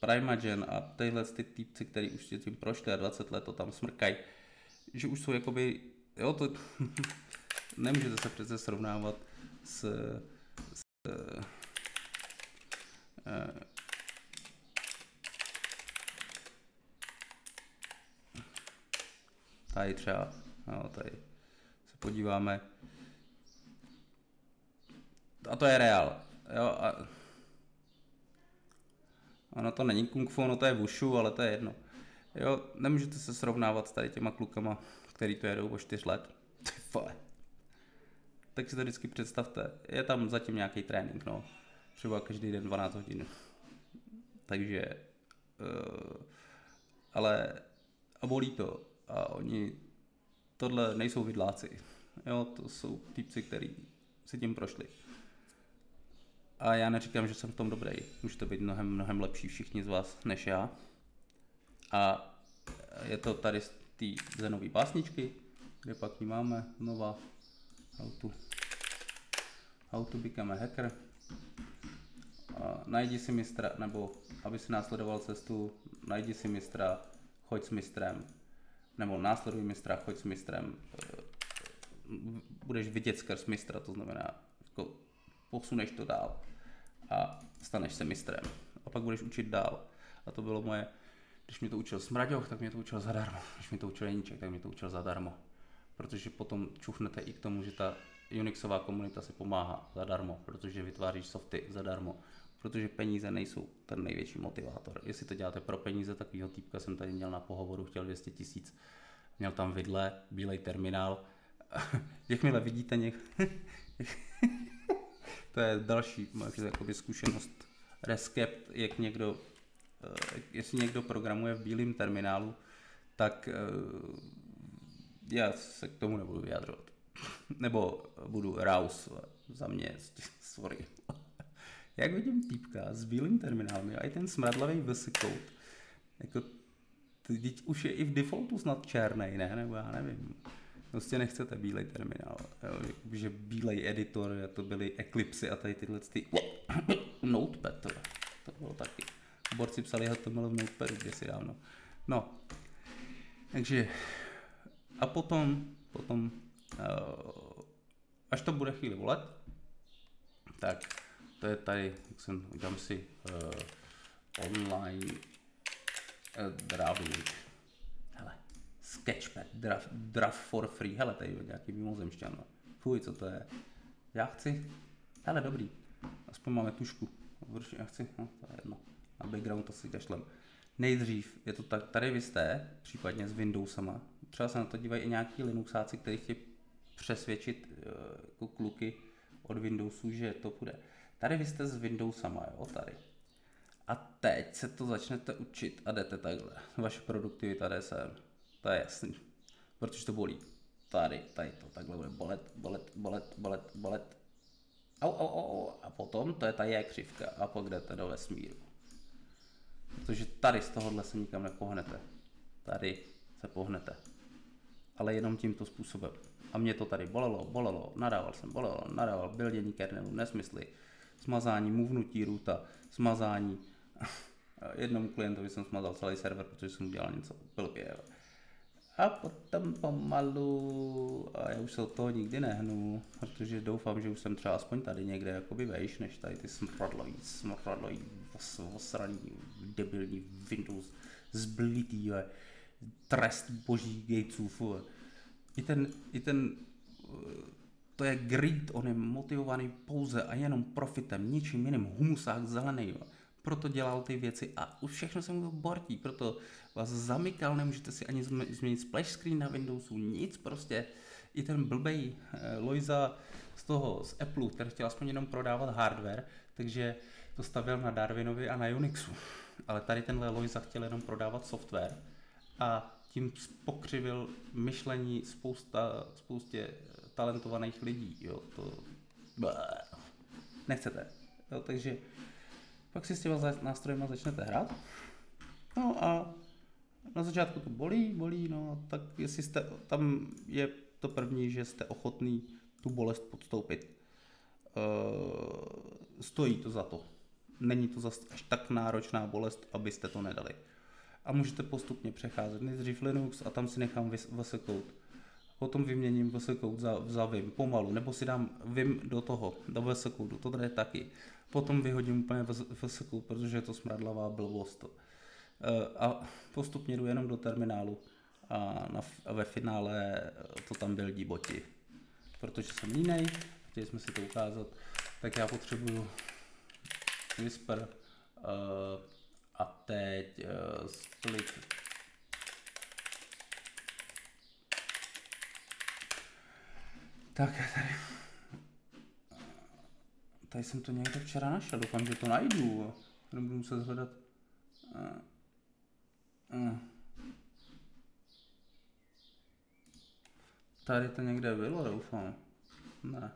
Primagen a tyhle ty týpci, který už si tím prošli a 20 let to tam smrkají, že už jsou jakoby, jo, to nemůžete se přece srovnávat s, s uh, tady třeba, no, tady se podíváme, a to je reál, jo, a Ono to není kung fu, ono to je wushu, ale to je jedno. Jo, nemůžete se srovnávat s tady těma klukama, který to jedou o 4 let. Ty vole. Tak si to vždycky představte. Je tam zatím nějaký trénink, no. Třeba každý den 12 hodin. Takže, uh, ale a bolí to. A oni, tohle nejsou vidláci. Jo, to jsou typci, kteří si tím prošli. A já neříkám, že jsem v tom dobrý. Můžete být mnohem, mnohem lepší všichni z vás než já. A je to tady z té zenové pásničky, kde pak ji máme znova. How to, how to become a hacker. A najdi si mistra, nebo aby si následoval cestu, najdi si mistra, choď s mistrem. Nebo následuj mistra, choď s mistrem. Budeš vidět skrz mistra, to znamená, jako posuneš to dál a staneš se mistrem. A pak budeš učit dál. A to bylo moje, když mě to učil Smraďoch, tak mě to učil zadarmo. Když mě to učil Jeníček, tak mě to učil zadarmo. protože potom čuchnete i k tomu, že ta Unixová komunita si pomáhá zadarmo, protože vytváříš softy zadarmo, protože peníze nejsou ten největší motivátor. Jestli to děláte pro peníze, takovýho týpka jsem tady měl na pohovoru, chtěl 200 tisíc, měl tam vidle, bílej terminál, jakmile vidíte něk... to je další moje zkušenost. Reskept, jak někdo, eh, jestli někdo programuje v bílém terminálu, tak eh, já se k tomu nebudu vyjadřovat. Nebo budu raus za mě, sorry. Jak vidím týpka s bílým terminálem, a i ten smradlavý VS Code, jako teď už je i v defaultu snad černý, ne? Nebo já nevím. Prostě nechcete bílej terminál. Jo? Že bílej editor, to byly Eclipsy a tady tyhle ty... Notepad, to, to bylo taky. Borci psali HTML v Notepadu kdysi dávno. No, takže a potom, potom uh, až to bude chvíli volet, tak to je tady, jak jsem, udělám si uh, online uh, draving. Sketchpad, draft, draft for free, hele, tady nějaký mimozemšťan. Fuj, co to je? Já chci, hele, dobrý, aspoň máme tušku. Určitě já chci, no, to je jedno. Na background to si kašlem. Nejdřív je to tak, tady vy jste, případně s Windowsama, třeba se na to dívají i nějaký Linuxáci, kteří chtějí přesvědčit uh, jako kluky od Windowsu, že to bude. Tady vy jste s Windowsama, jo, tady. A teď se to začnete učit a jdete takhle. Vaše produktivita jde sem. To je jasný. Protože to bolí. Tady, tady to takhle bude bolet, bolet, bolet, bolet, bolet. Au, au, au, a potom to je ta je křivka a pak jdete do vesmíru. Protože tady z tohohle se nikam nepohnete. Tady se pohnete. Ale jenom tímto způsobem. A mě to tady bolelo, bolelo, nadával jsem, bolelo, nadával, buildění kernelu, nesmysly, smazání, muvnutí ruta, smazání. Jednomu klientovi jsem smazal celý server, protože jsem udělal něco blbě. A potom pomalu, a já už se od toho nikdy nehnu, protože doufám, že už jsem třeba aspoň tady někde jakoby vejš, než tady ty smradlový, smradlový, osraný, debilní Windows, zblitý, trest boží Gatesův. I ten, i ten, to je greed, on je motivovaný pouze a jenom profitem, ničím jiným, humusák zelený. Proto dělal ty věci a už všechno se mu bortí, proto vás zamykal, nemůžete si ani změnit splash screen na Windowsu, nic prostě. I ten blbej eh, Loiza z toho, z Apple, který chtěl aspoň jenom prodávat hardware, takže to stavil na Darwinovi a na Unixu. Ale tady tenhle Loiza chtěl jenom prodávat software a tím pokřivil myšlení spousta, spoustě talentovaných lidí. Jo, to nechcete. Jo, takže pak si s těma nástrojema začnete hrát. No a na začátku to bolí, bolí, no, tak jestli jste, tam je to první, že jste ochotný tu bolest podstoupit. E, stojí to za to. Není to zase až tak náročná bolest, abyste to nedali. A můžete postupně přecházet. Nejdřív Linux a tam si nechám vyseknout. Potom vyměním VS za, za Vim pomalu, nebo si dám Vim do toho, do VS to jde taky. Potom vyhodím úplně VS protože je to smradlavá blbost. Eh, a postupně jdu jenom do terminálu a, na, a ve finále to tam byl boti. Protože jsem línej, chtěli jsme si to ukázat, tak já potřebuju Whisper uh, a teď uh, split Tak tady. Tady jsem to někde včera našel, doufám, že to najdu. Nebudu muset hledat. Uh. Mm. Tady to někde bylo, doufám. Ne.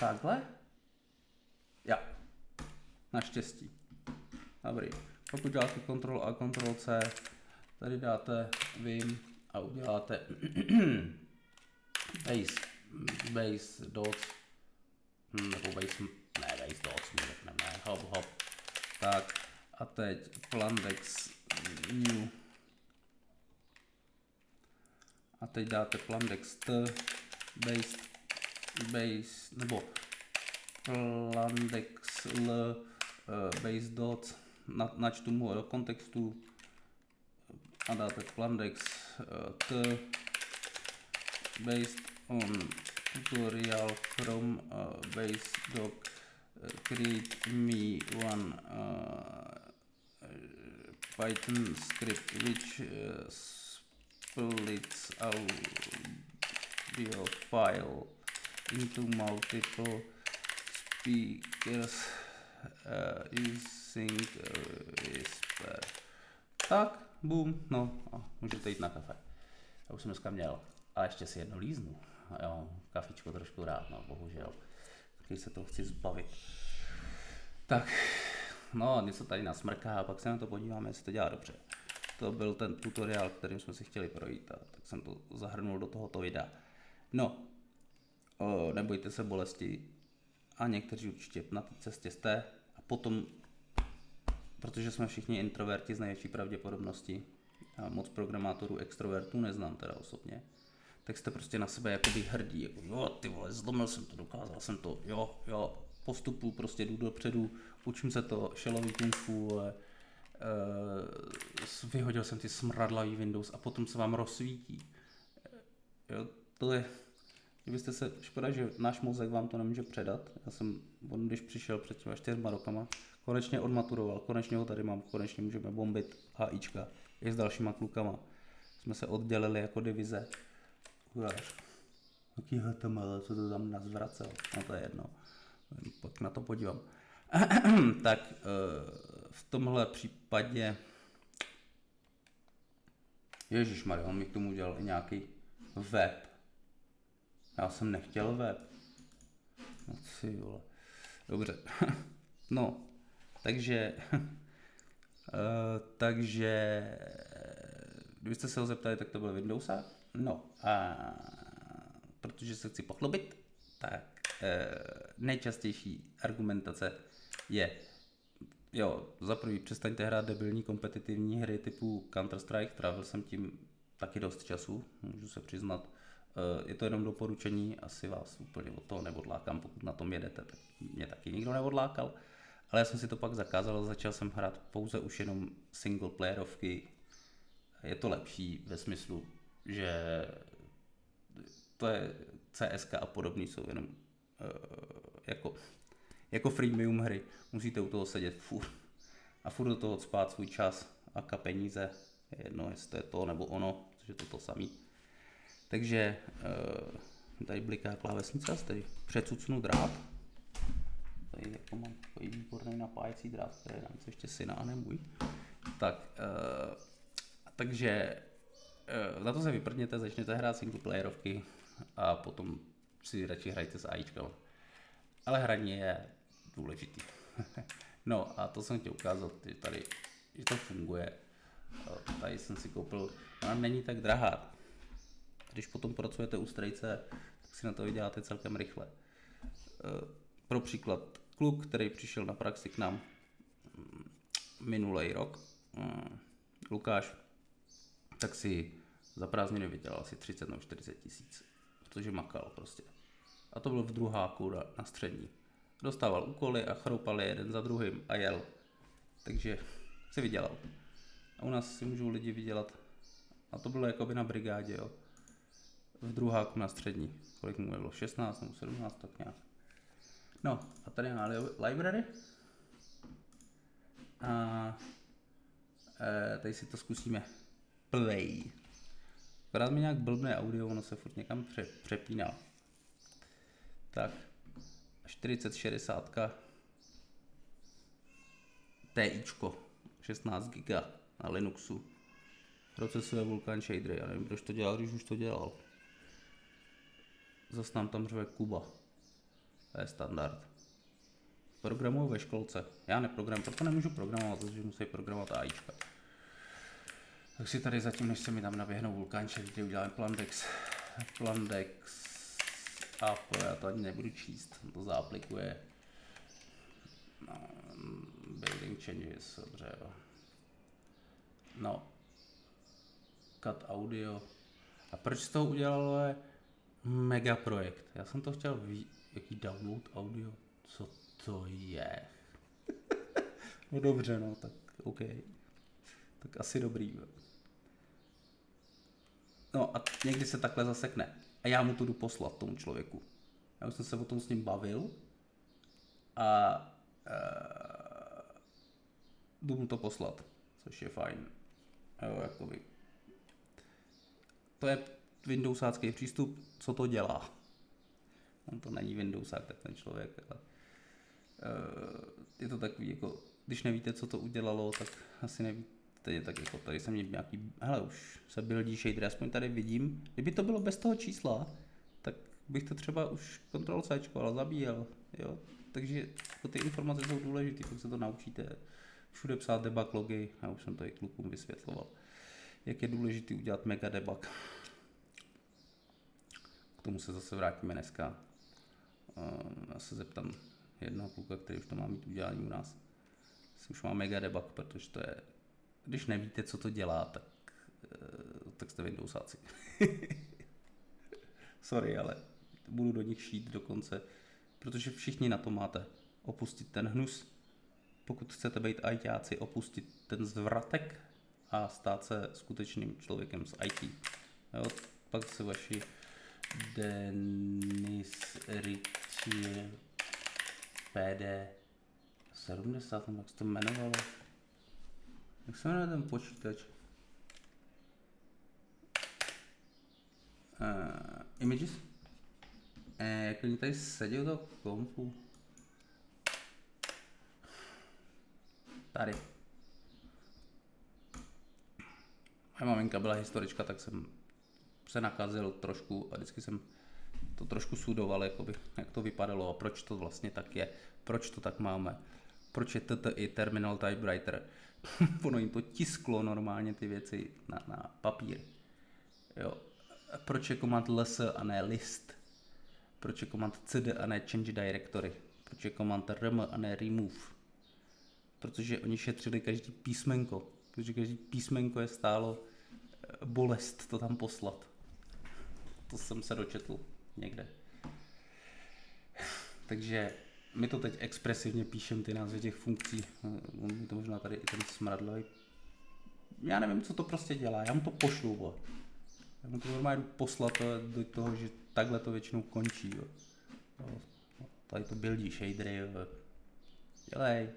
Takhle? Ja. Naštěstí. Dobrý. Pokud děláte Ctrl A, Ctrl C, tady dáte Vim a uděláte base, base dots, hm, nebo base, ne base dots, mu řekneme, ne, hop hop, tak a teď plandex new a teď dáte plandex t base, base, nebo Plandex L base dots, na, načtu mu do kontextu a dáte Plandex uh, T based on tutorial from uh, base doc create me one Python script which uh, splits audio file into multiple speakers using uh, Whisper. Tak, boom, no a můžete jít na kafe. Já už jsem dneska měl. A ještě si jedno líznu. Jo, kafičko trošku rád, no bohužel. Když se toho chci zbavit. Tak, no něco tady nasmrká a pak se na to podíváme, jestli to dělá dobře. To byl ten tutoriál, kterým jsme si chtěli projít a tak jsem to zahrnul do tohoto videa. No, o, nebojte se bolesti a někteří určitě na té cestě jste a potom, protože jsme všichni introverti z největší pravděpodobnosti, a moc programátorů extrovertů neznám teda osobně, tak jste prostě na sebe jakoby hrdí, jako jo, ty vole, zlomil jsem to, dokázal jsem to, jo, jo, postupu, prostě jdu dopředu, učím se to, šelový kung fu, uh, vyhodil jsem ty smradlavý Windows a potom se vám rozsvítí. Jo, to je, kdybyste se, škoda, že náš mozek vám to nemůže předat. Já jsem, on když přišel před těma čtyřma rokama, konečně odmaturoval, konečně ho tady mám, konečně můžeme bombit HIčka i s dalšíma klukama. Jsme se oddělili jako divize. Ujáš. Jaký HTML, co to tam nás? No to je jedno. Pak na to podívám. tak v tomhle případě Ježíš Maria, on mi k tomu udělal i nějaký web. Já jsem nechtěl web. No si vole. Dobře. no, takže Uh, takže kdybyste se ho zeptali, tak to byl Windowsa. No a protože se chci pochlubit, tak uh, nejčastější argumentace je, jo, za prvý přestaňte hrát debilní kompetitivní hry typu Counter-Strike, trávil jsem tím taky dost času, můžu se přiznat. Uh, je to jenom doporučení, asi vás úplně od toho neodlákám, pokud na tom jedete, tak mě taky nikdo neodlákal. Ale já jsem si to pak zakázal a začal jsem hrát pouze už jenom single playerovky. Je to lepší ve smyslu, že to je CSK a podobný jsou jenom uh, jako, jako freemium hry. Musíte u toho sedět furt a furt do toho spát svůj čas a ka peníze. Je jedno, jestli to je to nebo ono, což je to to samý. Takže uh, tady bliká klávesnice, tady předsucnu drát tady jako mám takový výborný napájecí drát, který dám se ještě syna a ne můj. Tak, uh, takže na to se vyprdněte, začněte hrát single playerovky a potom si radši hrajte s AIčkou. Ale hraní je důležitý. no a to jsem chtěl ukázat, že tady, že to funguje. Tady jsem si koupil, ona není tak drahá. Když potom pracujete u strejce, tak si na to vyděláte celkem rychle. Uh, pro příklad, kluk, který přišel na praxi k nám mm, minulý rok, mm, Lukáš, tak si za prázdniny vydělal asi 30 nebo 40 tisíc, protože makal prostě. A to byl v druháku na střední. Dostával úkoly a chroupal je jeden za druhým a jel. Takže si vydělal. A u nás si můžou lidi vydělat, a to bylo jako by na brigádě, jo. V druháku na střední. Kolik mu bylo? 16 nebo 17, tak nějak. No, a tady máme library. A e, tady si to zkusíme. Play. Akorát mi nějak blbné audio, ono se furt někam pře, přepíná. Tak, 4060 TIčko, 16 GB na Linuxu. Procesuje Vulkan Shader, já nevím, proč to dělal, když už to dělal. Zase nám tam řve Kuba. To je standard. Programuju ve školce. Já neprogram, proto nemůžu programovat, protože musí programovat AIčka. Tak si tady zatím, než se mi tam naběhnou vulkánček, kde uděláme Plandex, Plandex a já to ani nebudu číst, to zaaplikuje no, building changes, dobře jo. No, cut audio. A proč z toho udělal mega projekt? Já jsem to chtěl ví, jaký download audio. Co to je? no dobře, no, tak OK. Tak asi dobrý. No a někdy se takhle zasekne. A já mu to jdu poslat tomu člověku. Já už jsem se o tom s ním bavil a uh, jdu mu to poslat, což je fajn. Jo, jakoby. To je Windowsácký přístup, co to dělá. On to není Windowsák, tak ten člověk, ale uh, je to takový jako, když nevíte, co to udělalo, tak asi nevíte, tak jako tady jsem měl nějaký, hele už se buildí shader, aspoň tady vidím, kdyby to bylo bez toho čísla, tak bych to třeba už kontrol C, ale zabíjel, jo, takže jako ty informace jsou důležité, pokud se to naučíte všude psát debug logy, já už jsem to i klukům vysvětloval, jak je důležité udělat mega debug. Tomu se zase vrátíme dneska. Já se zeptám jednoho kluka, který už to má mít udělání u nás. Už má mega debug, protože to je, když nevíte, co to dělá, tak, eh, tak jste Windowsáci. Sorry, ale budu do nich šít dokonce, protože všichni na to máte. Opustit ten hnus, pokud chcete být ITáci, opustit ten zvratek a stát se skutečným člověkem z IT. Jo, pak se vaši Denis Ritchie PD 70, jak se to jmenovalo? Jak se jmenuje ten počítač? Uh, images? Eh, jak oni tady sedí u toho kompu? Tady. Moje maminka byla historička, tak jsem se nakazil trošku a vždycky jsem to trošku sudoval, jakoby, jak to vypadalo a proč to vlastně tak je, proč to tak máme, proč je TTI Terminal Typewriter. ono jim to tisklo normálně ty věci na, na papír. Jo. Proč je command ls a ne list? Proč je command cd a ne change directory? Proč je command rm a ne remove? Protože oni šetřili každý písmenko. Protože každý písmenko je stálo eh, bolest to tam poslat. To jsem se dočetl někde. Takže my to teď expresivně píšem ty názvy těch funkcí. On mi to možná tady i ten smradlový. Já nevím, co to prostě dělá. Já mu to pošlu, bo. Já mu to normálně poslat do toho, že takhle to většinou končí. Jo. Tady to buildí shadery. Jo. Dělej.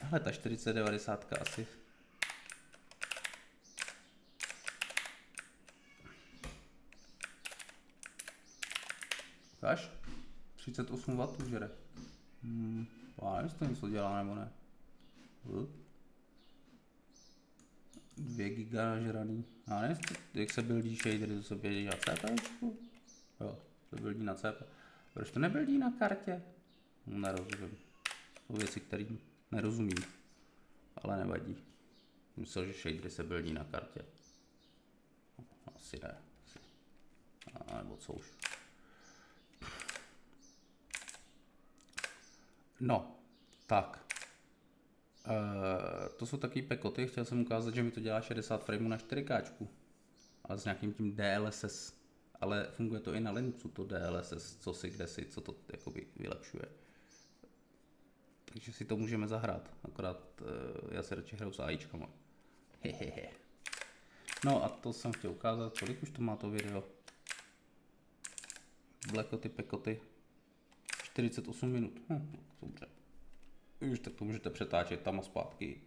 Hele, ta 4090 asi Až? 38 W žere. Hmm, já nevím, to něco dělá nebo ne. Hm? 2 giga nažraný. Já nevím, jak se buildí shadery, to se buildí na CPU? Jo, to buildí na CPU. Proč to nebuildí na kartě? Nerozumím. Jsou věci, kterým nerozumím. Ale nevadí. Myslel, že shadery se buildí na kartě. Asi ne. A nebo co už. No, tak. E, to jsou taky pekoty, chtěl jsem ukázat, že mi to dělá 60 frameů na 4K, ale s nějakým tím DLSS, ale funguje to i na Linuxu, to DLSS, co si kde si, co to jakoby vylepšuje. Takže si to můžeme zahrát, akorát e, já se radši hraju s AIčkama. Hehehe. No a to jsem chtěl ukázat, kolik už to má to video. Blekoty, pekoty, 48 minut. Hm, dobře. Už tak to můžete přetáčet tam a zpátky.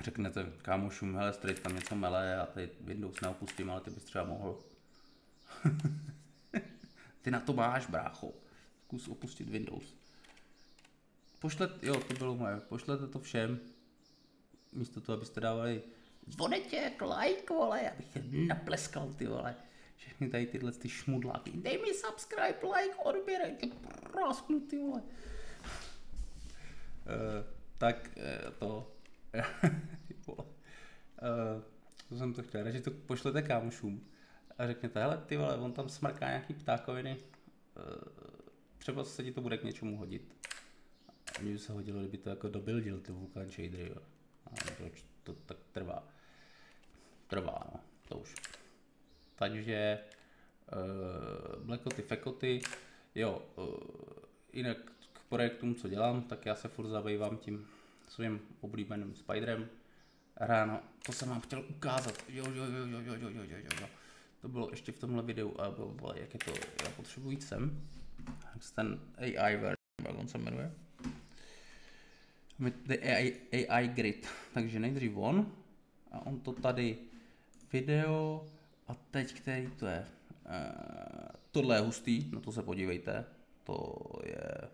Řeknete kámošům, hele, strejt tam něco mele a teď Windows neopustím, ale ty bys třeba mohl. ty na to máš, brácho. Zkus opustit Windows. Pošlet, jo, to bylo moje, pošlete to všem, místo toho, abyste dávali zvonetěk, like, vole, abych je napleskal, ty vole všechny tady tyhle ty šmudláky. Dej mi subscribe, like, odběrej, ty ty vole. Uh, tak uh, to, uh, to jsem to chtěl, že to pošlete kámošům a řekněte, hele ty vole, on tam smrká nějaký ptákoviny, uh, třeba se ti to bude k něčemu hodit. A mně by se hodilo, kdyby to jako dobildil ty vulkan shadery, jo. A proč to tak trvá? Trvá, no, to už. Takže Blackoty, Fekoty, jo, jinak k projektům, co dělám, tak já se furt zabývám tím svým oblíbeným Spiderem. Ráno, to jsem vám chtěl ukázat, jo, jo, jo, jo, jo, jo, jo, jo, jo. To bylo ještě v tomhle videu a bylo, bylo jak je to, já potřebuji jít sem. Ten AI version, jak on se jmenuje. The AI, AI Grid. Takže nejdřív on a on to tady video a teď který to je. Uh, tohle je hustý, no to se podívejte. To je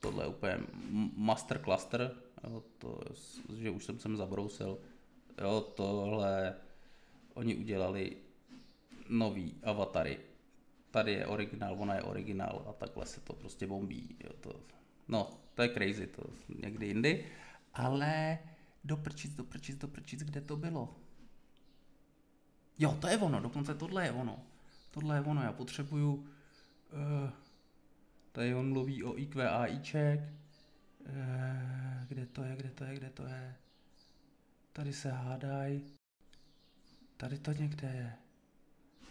tohle je úplně master cluster, jo, to, že už jsem sem zabrousil. Jo, tohle oni udělali nový avatary. Tady je originál, ona je originál a takhle se to prostě bombí. Jo, to, no, to je crazy, to někdy jindy. Ale doprčic, doprčic, doprčic, kde to bylo? Jo, to je ono, dokonce tohle je ono. Tohle je ono, já potřebuju... Uh, tady on mluví o IQ a Iček. Uh, kde to je, kde to je, kde to je? Tady se hádaj. Tady to někde je.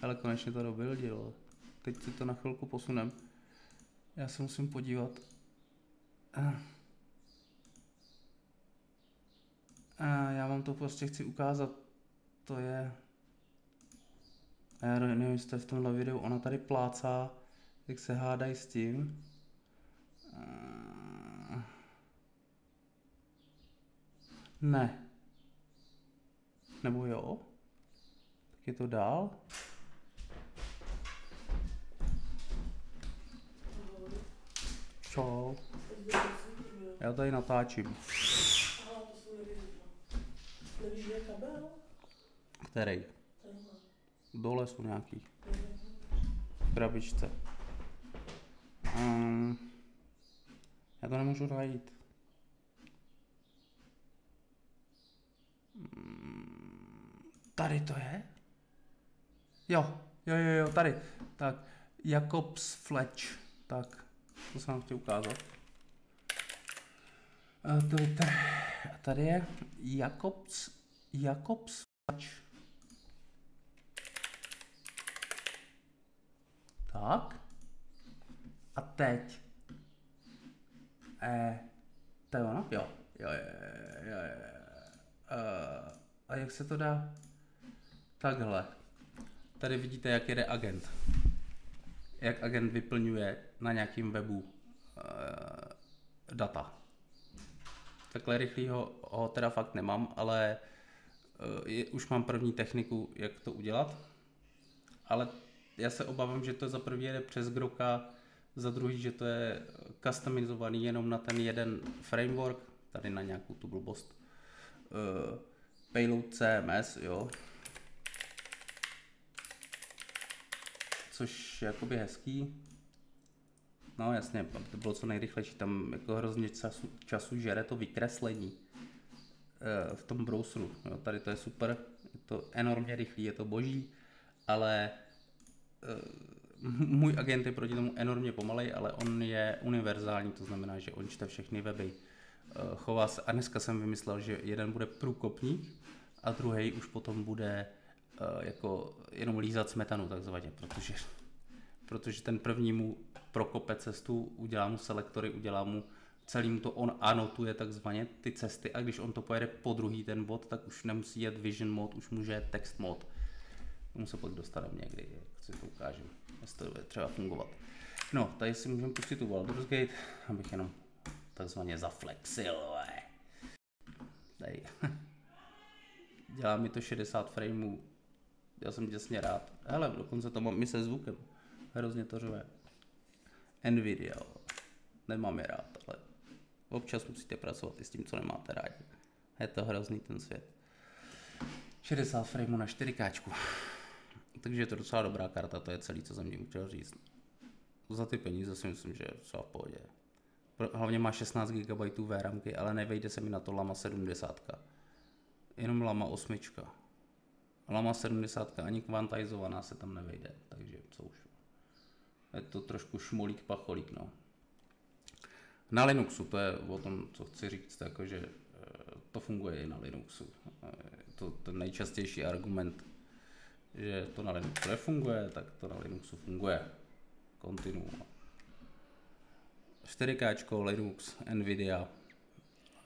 Ale konečně to dobildil. Teď si to na chvilku posunem. Já se musím podívat. Uh. A já vám to prostě chci ukázat. To je... A já nevím, jestli v tomhle videu ona tady plácá, jak se hádají s tím. Ne. Nebo jo? Tak je to dál. Čau. Já tady natáčím. Který? Dole jsou nějaký. Krabičce. Um, já to nemůžu najít. Mm, tady to je? Jo, jo, jo, jo, tady. Tak, Jakobs Fletch. Tak, to jsem vám chtěl ukázat. A Twitter. A tady je Jakobs, Jakobs Fletch. Tak. A teď. E, to je ono? Jo. Jo, jo, jo, jo. Uh, a jak se to dá? Takhle. Tady vidíte, jak jede agent. Jak agent vyplňuje na nějakým webu uh, data. Takhle rychlýho ho teda fakt nemám, ale uh, je, už mám první techniku, jak to udělat. Ale já se obávám, že to za první jede přes Groka, za druhý, že to je customizovaný jenom na ten jeden framework, tady na nějakou tu blbost. Uh, payload CMS, jo. Což je jakoby hezký. No jasně, to bylo co nejrychlejší, tam jako hrozně času, času žere to vykreslení uh, v tom browseru. Jo, tady to je super, je to enormně rychlý, je to boží, ale můj agent je proti tomu enormně pomalej, ale on je univerzální, to znamená, že on čte všechny weby. Eh, chová se, a dneska jsem vymyslel, že jeden bude průkopník a druhý už potom bude uh, jako jenom lízat smetanu takzvaně, protože, protože ten první mu prokope cestu, udělá mu selektory, udělá mu celý mu to on anotuje takzvaně ty cesty a když on to pojede po druhý ten bod, tak už nemusí jet vision mod, už může text mod. Tomu se pak dostaneme někdy, si to ukážeme jestli to bude třeba fungovat. No, tady si můžeme pustit tu Baldur's Gate, abych jenom takzvaně zaflexil. Tady. Dělá mi to 60 frameů. Já jsem děsně rád. Hele, dokonce to mám i se zvukem. Hrozně to řve. Nvidia. Nemám je rád, ale občas musíte pracovat i s tím, co nemáte rádi. Je to hrozný ten svět. 60 frameů na 4K. Takže je to docela dobrá karta, to je celý, co jsem tím chtěl říct. Za ty peníze si myslím, že je docela v pohodě. Hlavně má 16 GB VRAMky, ale nevejde se mi na to Lama 70. Jenom Lama 8. Lama 70 ani kvantizovaná se tam nevejde, takže co už. Je to trošku šmolík pacholík, no. Na Linuxu, to je o tom, co chci říct, jakože eh, to funguje i na Linuxu. Eh, to ten nejčastější argument že to na Linuxu nefunguje, tak to na Linuxu funguje. Continue. 4K, Linux, Nvidia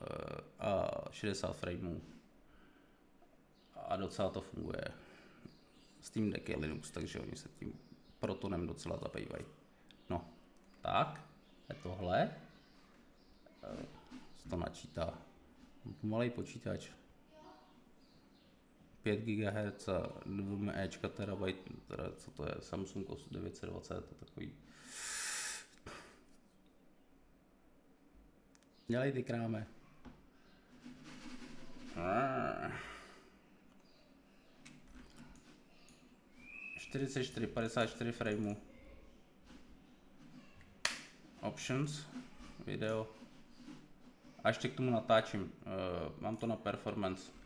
eh, a 60 frameů. A docela to funguje. Steam Deck je Linux, takže oni se tím protonem docela zabývají. No, tak, je tohle. Eh, to načítá. Malý počítač. 5 GHz, 2 Ečka terabajt, teda co to je, Samsung 920, to je takový. Dělej ty kráme. 44, 54 frameů. Options, video. A ještě k tomu natáčím. Uh, mám to na performance.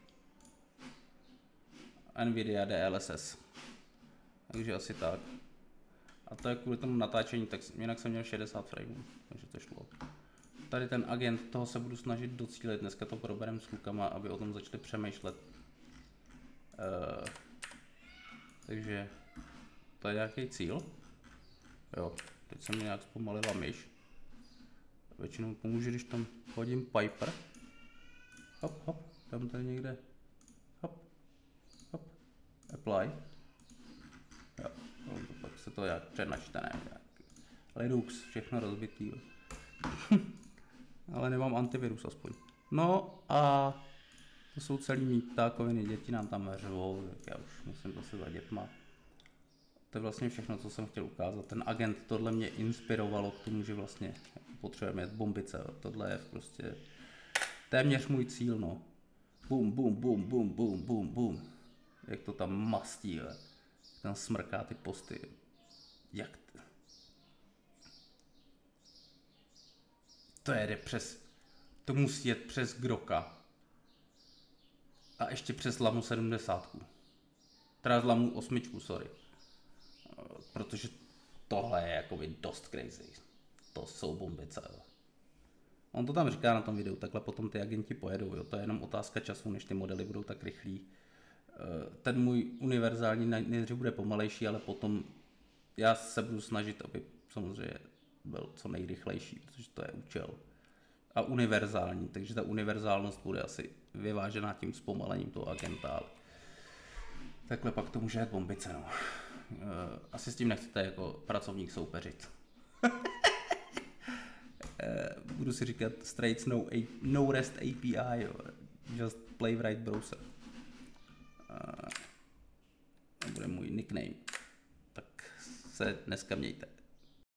Nvidia DLSS. Takže asi tak. A to je kvůli tomu natáčení, tak jinak jsem měl 60 frameů, takže to šlo. Tady ten agent, toho se budu snažit docílit, dneska to proberem s klukama, aby o tom začali přemýšlet. Uh, takže to je nějaký cíl. Jo, teď se mi nějak zpomalila myš. Většinou pomůže, když tam hodím Piper. Hop, hop, tam tady někde. Apply. Jo, no, to pak se to jak přenačte, ne, Linux, všechno rozbitý. Ale nemám antivirus aspoň. No a to jsou celý mý ptákoviny, děti nám tam řvou, tak já už musím zase za dětma to je vlastně všechno, co jsem chtěl ukázat. Ten agent, tohle mě inspirovalo k tomu, že vlastně potřebujeme jet bombice. Tohle je prostě téměř můj cíl, no. Bum, bum, bum, bum, bum, bum, bum. Jak to tam mastí, ale. Tam smrká ty posty. Jak to? To jede přes... To musí jet přes Groka. A ještě přes Lamu 70. Teda Lamu 8, sorry protože tohle je jakoby dost crazy. To jsou bombice. On to tam říká na tom videu, takhle potom ty agenti pojedou, jo. to je jenom otázka času, než ty modely budou tak rychlí. Eh, ten můj univerzální nejdřív bude pomalejší, ale potom já se budu snažit, aby samozřejmě byl co nejrychlejší, protože to je účel. A univerzální, takže ta univerzálnost bude asi vyvážená tím zpomalením toho agenta, ale takhle pak to může jít bombice, no. Uh, asi s tím nechcete jako pracovník soupeřit. uh, budu si říkat straight no, no REST API, jo. just play right browser. To bude můj nickname. Tak se dneska mějte.